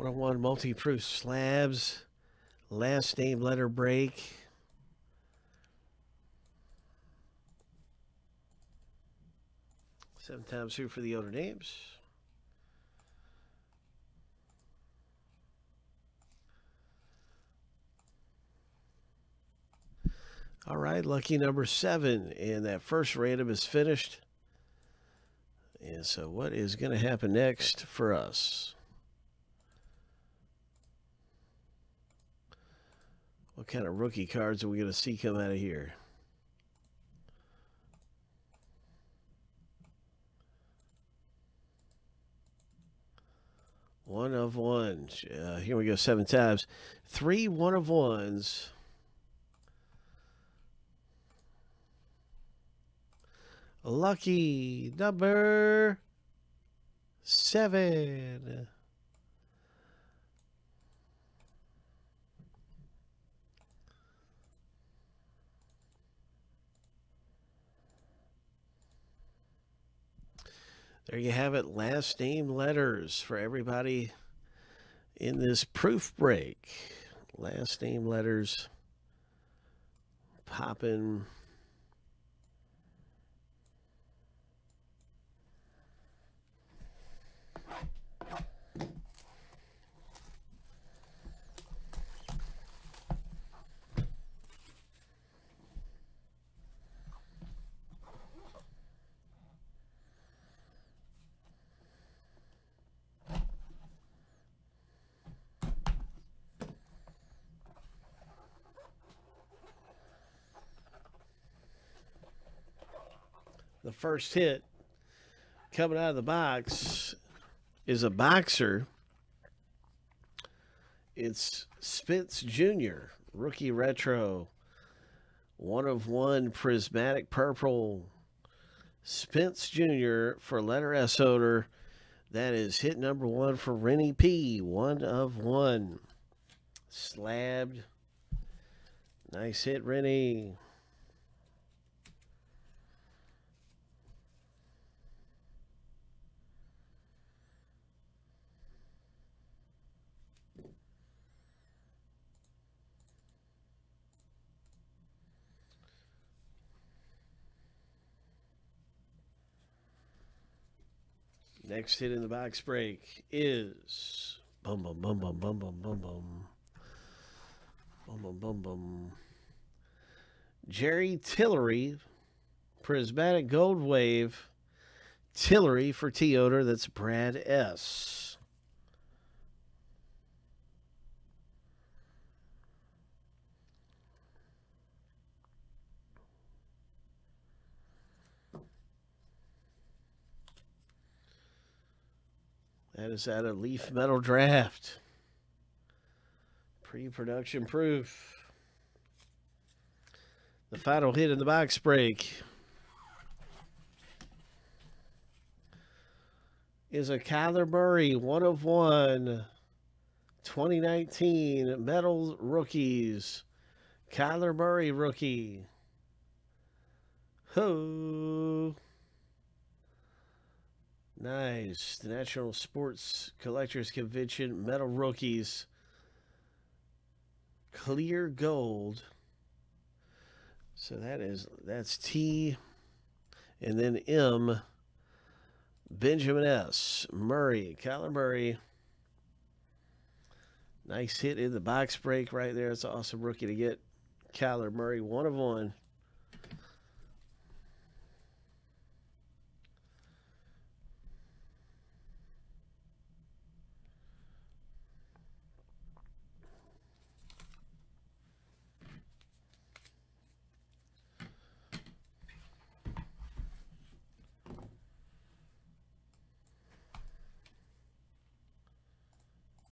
101 multi-proof slabs. Last name letter break. Seven times through for the owner names. All right, lucky number seven. And that first random is finished. And so, what is going to happen next for us? What kind of rookie cards are we going to see come out of here? One of ones. Uh, here we go, seven times. Three one of ones. Lucky number seven. There you have it. Last name letters for everybody in this proof break. Last name letters popping. First hit coming out of the box is a boxer. It's Spence Jr., rookie retro, one of one prismatic purple. Spence Jr. for letter S odor. That is hit number one for Rennie P. One of one. Slabbed. Nice hit, Rennie. Next hit in the box break is bum bum bum bum bum bum bum bum bum bum bum bum. Jerry Tillery, Prismatic Gold Wave, Tillery for T Odor. That's Brad S. That is out of Leaf Metal Draft. Pre-production proof. The final hit in the box break is a Kyler Murray one of one 2019 Metal Rookies. Kyler Murray rookie. Ho. Nice. The National Sports Collectors Convention Metal Rookies. Clear gold. So that is that's T and then M Benjamin S. Murray. Kyler Murray. Nice hit in the box break right there. It's an awesome rookie to get. Kyler Murray, one of one.